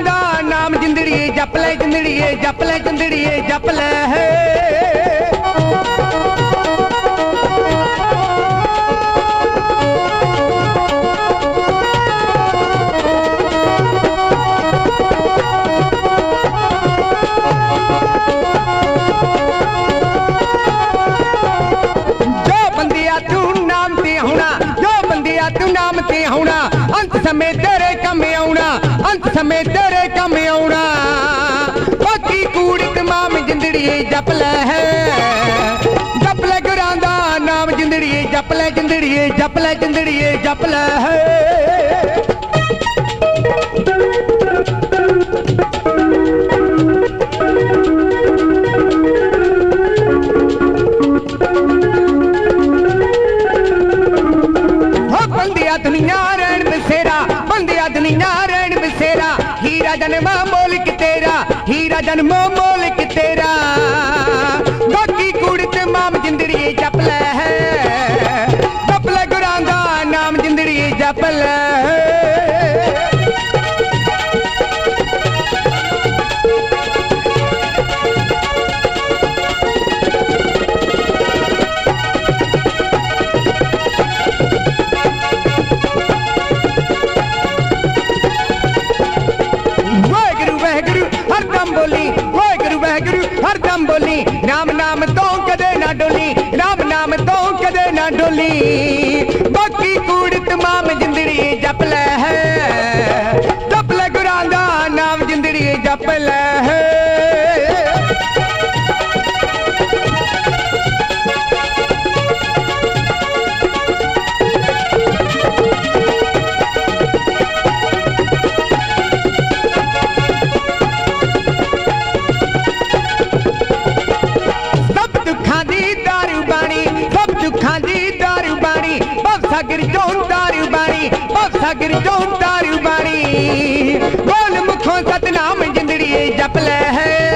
ਦਾ ਨਾਮ ਜਿੰਦੜੀਏ ਜਪ ਲੈ ਜਿੰਦੜੀਏ ਜਪ ਲੈ ਜਿੰਦੜੀਏ ਜਪ ਲੈ ਹੈ ਜੋ ਬੰਦਿਆ ਤੂੰ ਨਾਮ ਤੇ ਹੋਣਾ ਜੋ ਬੰਦਿਆ ਤੂੰ ਨਾਮ ਤੇ ਹੋਣਾ ਸਮੇਂ ਤੇਰੇ ਕੰਮ ਆਉਣਾ ਬਾਕੀ ਕੂੜ ਤਮਾਮ ਜਿੰਦੜੀਏ ਜਪ ਲੈ ਹੈ ਜਪ ਲੈ ਗੁਰਾਂ ਦਾ ਨਾਮ ਜਿੰਦੜੀਏ ਜਪ ਲੈ ਜਿੰਦੜੀਏ ਜਪ ਲੈ ਜਿੰਦੜੀਏ ਜਪ ਲੈ ਹੈ ਹੋ जन्मा मोलिक तेरा हीरा जन्मो मोल ਰਾਮ ਨਾਮ ਤੋਂ ਕਦੇ ਨਾ ਡੋਲੀ ਰਾਮ ਨਾਮ ਤੋਂ ਕਦੇ ਨਾ ਡੋਲੀ सागर जों तारू बाणी ओ सागर जों तारू बाणी बोल मुखों सतनाम जिंदड़ी जप ले है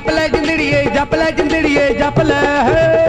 जप जिंदड़िए जप जिंदड़िए जप है